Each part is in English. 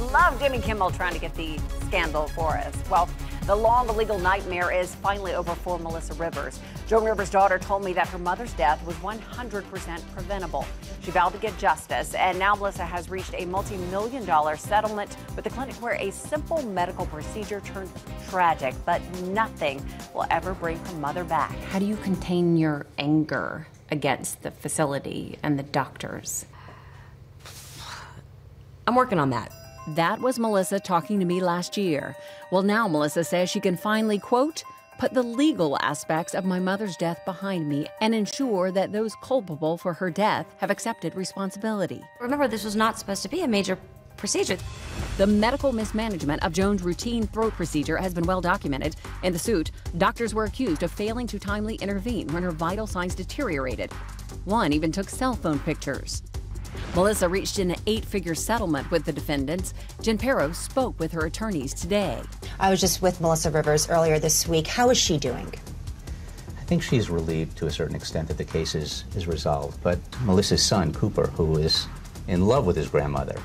Love Jimmy Kimmel trying to get the scandal for us. Well, the long legal nightmare is finally over for Melissa Rivers. Joan Rivers' daughter told me that her mother's death was 100% preventable. She vowed to get justice, and now Melissa has reached a multi million dollar settlement with the clinic where a simple medical procedure turned tragic, but nothing will ever bring her mother back. How do you contain your anger against the facility and the doctors? I'm working on that. That was Melissa talking to me last year. Well, now Melissa says she can finally, quote, put the legal aspects of my mother's death behind me and ensure that those culpable for her death have accepted responsibility. Remember, this was not supposed to be a major procedure. The medical mismanagement of Joan's routine throat procedure has been well documented. In the suit, doctors were accused of failing to timely intervene when her vital signs deteriorated. One even took cell phone pictures. Melissa reached an eight figure settlement with the defendants. Jen Pero spoke with her attorneys today. I was just with Melissa Rivers earlier this week. How is she doing? I think she's relieved to a certain extent that the case is, is resolved. But Melissa's son, Cooper, who is in love with his grandmother,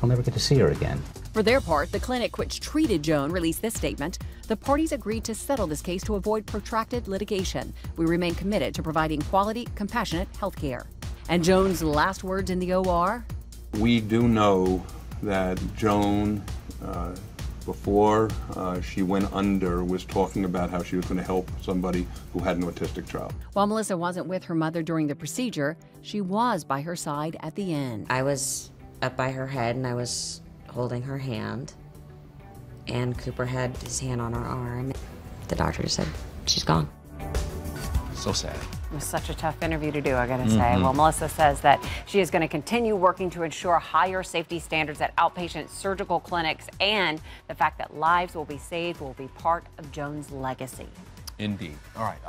he'll never get to see her again. For their part, the clinic which treated Joan released this statement. The parties agreed to settle this case to avoid protracted litigation. We remain committed to providing quality, compassionate health care. And Joan's last words in the OR? We do know that Joan, uh, before uh, she went under, was talking about how she was going to help somebody who had an autistic child. While Melissa wasn't with her mother during the procedure, she was by her side at the end. I was up by her head and I was holding her hand, and Cooper had his hand on her arm. The doctor said, She's gone. So sad. It was such a tough interview to do, I gotta say. Mm-hmm. Well, Melissa says that she is going to continue working to ensure higher safety standards at outpatient surgical clinics, and the fact that lives will be saved will be part of Joan's legacy. Indeed. All right.